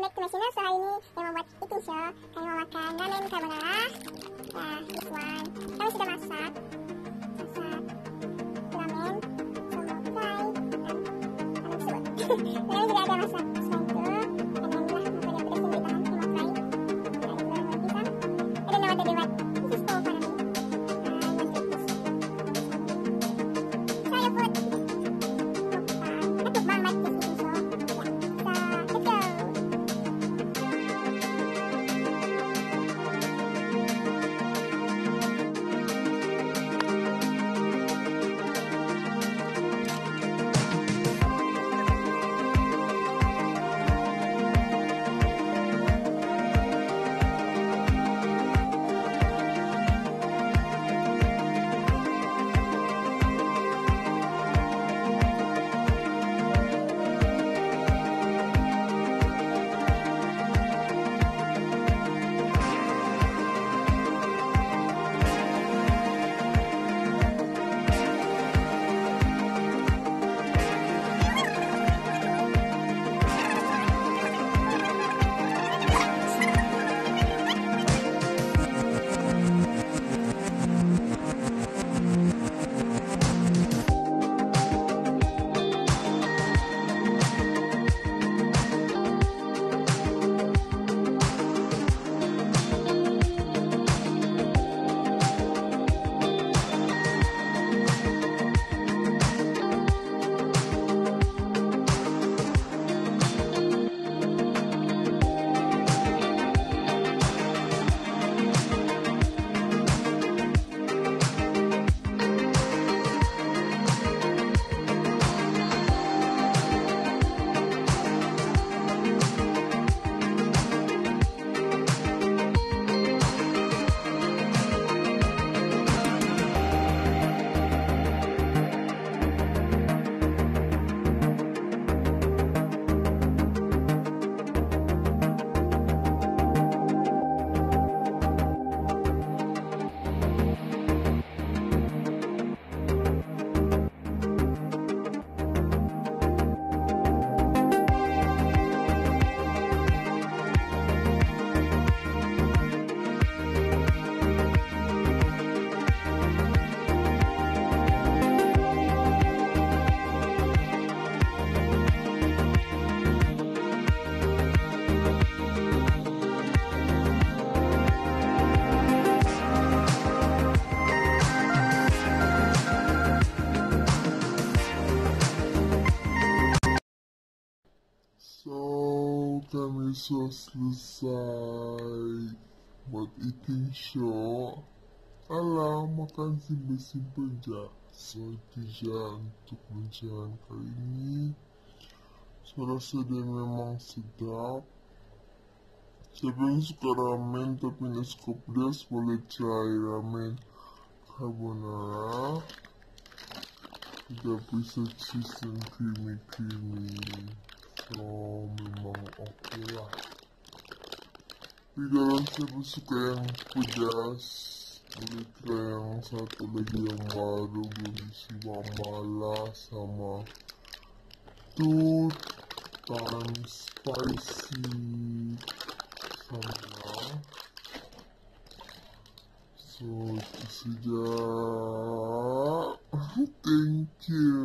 welcome back to. So hari ini yang membuat eating show Kami mau makan ramen carbonara Nah, this one. Kami sudah masak. Masak. Ramen. Sama fry ramen sebut Kami juga So, kami sudah selesai buat eating show. Alah, makan simpel-simpel aja. So, itu aja untuk perbincangan kali ini. So, rasa dia memang sedap. Siapa yang suka ramen tapi nggak suka pedas, boleh try ramen carbonara. Tidak bisa cheese and creamy-creamy. So, memang oke lah. Tapi kalau siapa suka yang pedas, try yang satu lagi yang baru, berisi mala sama tut dan spicy sama So, itu saja. Thank you.